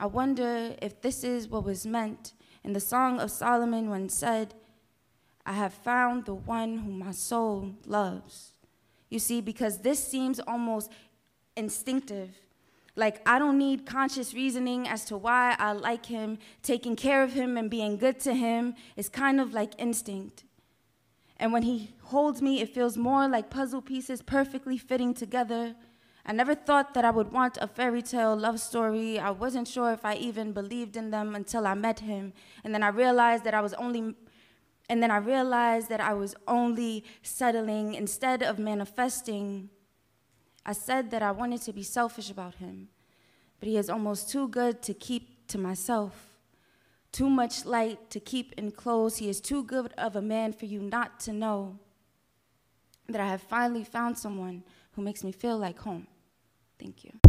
I wonder if this is what was meant in the Song of Solomon when said, I have found the one whom my soul loves. You see, because this seems almost instinctive. Like, I don't need conscious reasoning as to why I like him. Taking care of him and being good to him is kind of like instinct. And when he holds me, it feels more like puzzle pieces perfectly fitting together. I never thought that I would want a fairy tale love story. I wasn't sure if I even believed in them until I met him. And then I realized that I was only and then I realized that I was only settling instead of manifesting. I said that I wanted to be selfish about him, but he is almost too good to keep to myself too much light to keep enclosed. He is too good of a man for you not to know that I have finally found someone who makes me feel like home. Thank you.